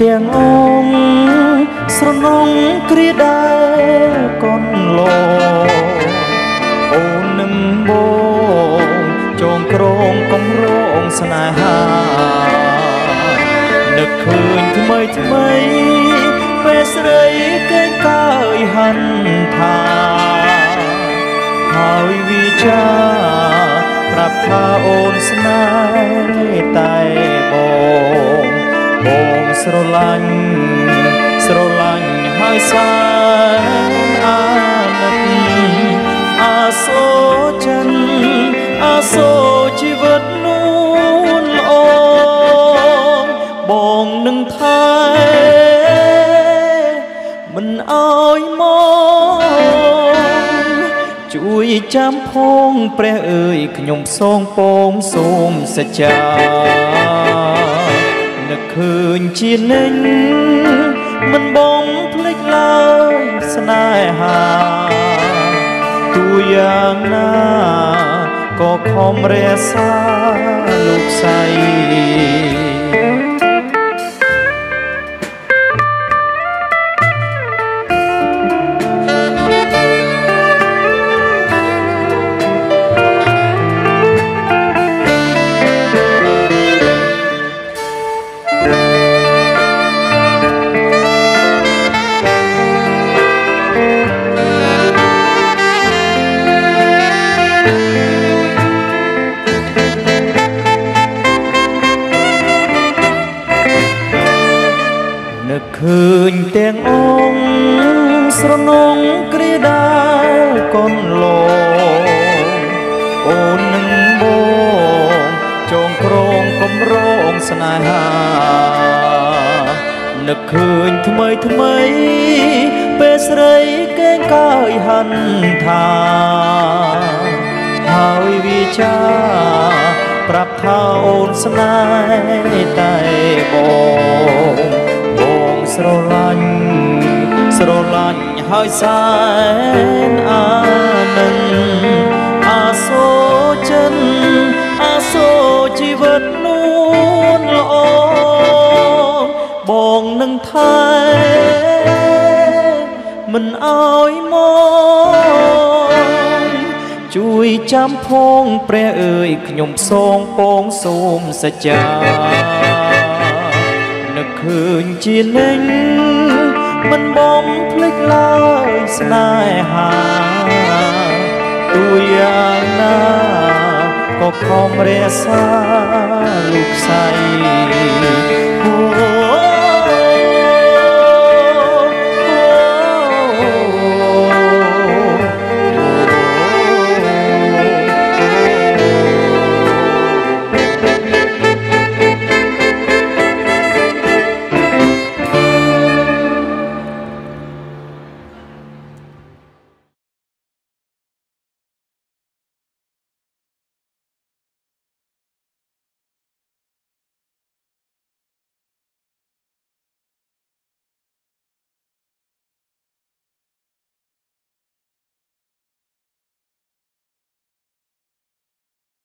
ទាំងអង្គស្រនងគ្រាដែលកូនលោអូននឹងបងចងក្រងកំរងស្នេហានឹកឃើញថ្មីថ្មីពេលស្រីគេកើយហិនថាហើយវាចាប្ឡាញ់ស្រឡាញ់ហើយសែនអាណិតអាសូរចិនអាសូរជីវិតនួនអូនបងនឹងថែមិនអើយមកជួយចាំផងព្រះអើយខ្ញុំសងពងសូមសច្ចា នឹកឃើញជានិញមិនបងភ្លេចឡើយស្នេហាទូយ៉ាងណាក៏ខំរក្សាលោកស្រី ញទាំងអង្គស្រនងគ្រាដែលកូនលោអូននឹងបងចងក្រងកំរងស្នេហានឹកឃើញថ្មីថ្មីពេលស្រីគេកើយហិនថាហើយវាចាប្រាប់ថាអូនស្នេហ៍តែបងបង ស្រឡាញ់ស្រឡាញ់ហើយសែនអានឹងអាសូរចិនអាសូរជីវិតនួនល្អបងនឹងថែមិនអើយមកជួយចាំផងព្រះអើយខ្ញុំសងពងសូមសច្ចានឹក ឃើញជានិញមិនបងភ្លេចឡើយស្នេហាទូយ៉ាងណាក៏ខំរក្សាលោកស្រី